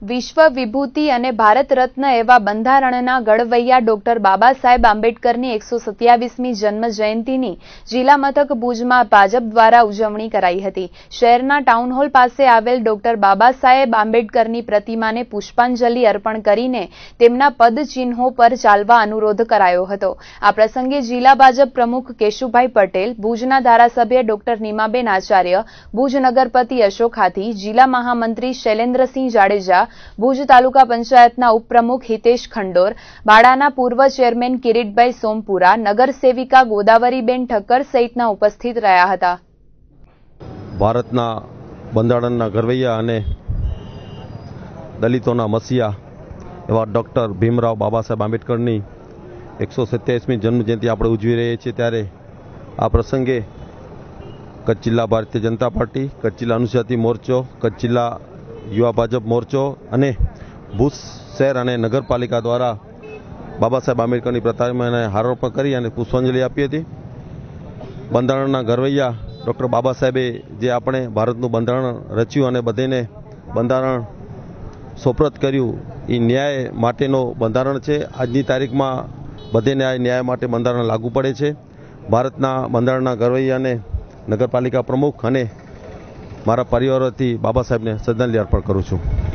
વિશ્વ વિભૂતિ અને ભારત રત્ન એવા બંધારણના ગળવૈયા ડોક્ટર બાબા સાહેબ આંબેડકરની એકસો સત્યાવીસમી જન્મ જયંતિની જિલ્લા મથક ભુજમાં ભાજપ દ્વારા ઉજવણી કરાઈ હતી. શહેરના ટાઉન હોલ પાસે આવેલ ડોક્ટર બાબા સાહેબ આંબેડકરની પ્રતિમાને પુષ્પાંજલિ અર્પણ કરીને તેમના પદચિહ્નો પર ચાલવા અનુરોધ કરાયો હતો. આ પ્રસંગે જિલ્લા ભાજપ પ્રમુખ કેશુભાઈ પટેલ, ભુજના ધારાસભ્ય ડોક્ટર નીમાબેન આચાર્ય, ભુજ નગરપતિ અશોક હાથી, જિલ્લા મહામંત્રી શૈલેન્દ્રસિંહ જાડેજા ભુજ તાલુકા પંચાયતના ઉપપ્રમુખ હિતેશ ખંડોર, બાડાના પૂર્વ ચેરમેન કિરીટભાઈ સોમપુરા, નગરસેવિકા ગોદાવરીબેન ઠક્કર સહિતના ઉપસ્થિત રહ્યા હતા. ભારતના બંધારણના ઘરવૈયા અને દલિતોના મસિયા એવા ડૉક્ટર ભીમરાવ બાબા સાહેબ આંબેડકરની એકસો સત્યાવીસમી જન્મજયંતિ આપણે ઉજવી રહીએ છીએ ત્યારે આ પ્રસંગે કચ્છ જિલ્લા ભારતીય જનતા પાર્ટી, કચ્છ જિલ્લા અનુસૂચિત મોરચો, કચ્છ જિલ્લા યુવા ભાજપ મોરચો અને ભુજ શહેર અને નગરપાલિકા દ્વારા બાબા સાહેબ આંબેડકરની પ્રતિમાને હારોપણ કરી અને પુષ્પાંજલિ આપી હતી. બંધારણના ઘરવૈયા ડૉક્ટર બાબા સાહેબે જે આપણે ભારતનું બંધારણ રચ્યું અને બધેને બંધારણ સોપરત કર્યું, એ ન્યાય માટેનો બંધારણ છે. આજની તારીખમાં બધેને આ ન્યાય માટે બંધારણ લાગુ પડે છે. ભારતના બંધારણના ઘરવૈયાને નગરપાલિકા પ્રમુખ અને મારા પરિવારથી બાબા સાહેબને શ્રદ્ધાંજલિ અર્પણ કરું છું.